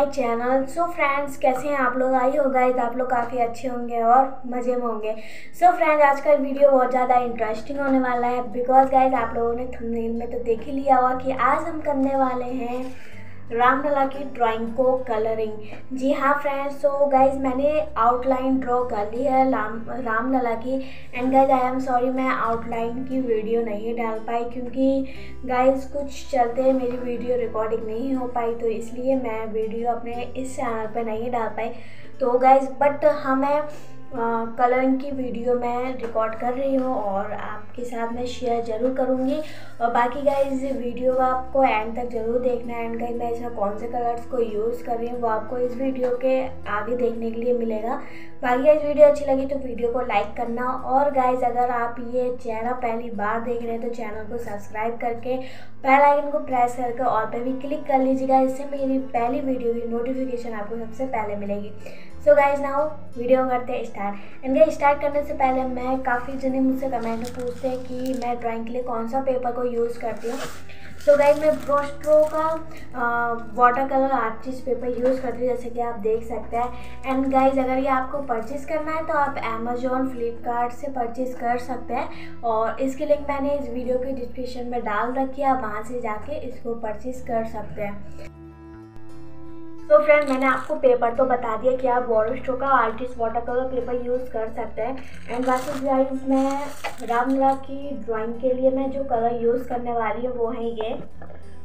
My channel. So friends कैसे हैं आप लोग? आई होगा तो आप लोग काफ़ी अच्छे होंगे और मज़े में होंगे। सो so फ्रेंड्स आज का वीडियो बहुत ज़्यादा इंटरेस्टिंग होने वाला है बिकॉज़ गाइज़ आप लोगों ने थंबनेल में तो देख ही लिया हुआ कि आज हम करने वाले हैं रामलला की ड्राइंग को कलरिंग जी हाँ फ्रेंड्स सो गाइज़ मैंने आउटलाइन ड्रॉ कर ली है राम रामलला की। And guys I am sorry मैं आउटलाइन की वीडियो नहीं डाल पाई क्योंकि गाइज़ कुछ चलते मेरी वीडियो रिकॉर्डिंग नहीं हो पाई तो इसलिए मैं वीडियो अपने इस चैनल पे नहीं डाल पाई। तो गाइज़ बट हमें कलरिंग की वीडियो मैं रिकॉर्ड कर रही हूँ और आपके साथ मैं शेयर ज़रूर करूँगी। और बाकी गाइज़ वीडियो आपको एंड तक ज़रूर देखना है। एंड गाइज़ मैं इसमें कौन से कलर्स को यूज़ कर रही हूँ, वो आपको इस वीडियो के आगे देखने के लिए मिलेगा। बाकी गाइज़ वीडियो अच्छी लगी तो वीडियो को लाइक करना। और गाइज़ अगर आप ये चैनल पहली बार देख रहे हैं तो चैनल को सब्सक्राइब करके बेल आइकन को प्रेस करके और पे भी क्लिक कर लीजिएगा। इससे मेरी पहली वीडियो की नोटिफिकेशन आपको सबसे पहले मिलेगी। सो गाइज़ नाउ वीडियो करते हैं स्टार्ट एंड गाइज़ स्टार्ट करने से पहले मैं काफ़ी जने मुझसे कमेंट में पूछते हैं कि मैं ड्राइंग के लिए कौन सा पेपर को यूज़ करती हूँ। सो गाइज़ मैं ब्रोस्ट्रो का water colour artist paper use करती हूँ, जैसे कि आप देख सकते हैं। एंड गाइज़ अगर ये आपको परचेज़ करना है तो आप अमेजोन फ्लिपकार्ट से परचेज़ कर सकते हैं। और इसकी लिंक मैंने इस वीडियो के डिस्क्रिप्शन में डाल रखी है, आप वहाँ से जाके इसको परचेज़ कर सकते हैं। तो फ्रेंड मैंने आपको पेपर तो बता दिया कि आप वॉरस्टो का artist water colour paper use कर सकते हैं। एंड बाकी गाइस मैं रामला की ड्राइंग के लिए मैं जो कलर यूज़ करने वाली हूँ, वो है ये।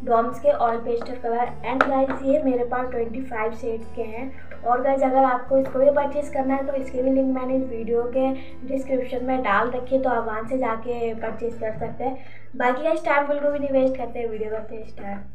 डॉम्स के oil pastel colour and guys ये मेरे पास 25 सेट के हैं। और गाइज़ अगर आपको इसको भी परचेज़ करना है तो इसकी भी लिंक मैंने इस वीडियो के डिस्क्रिप्शन में डाल रखी है तो आप वहाँ से जाके परचेज़ कर सकते हैं। बाकी गाइज़ टाइम बिल्कुल भी नहीं वेस्ट करते वीडियो करते हैं स्टार्ट